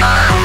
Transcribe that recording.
Oh,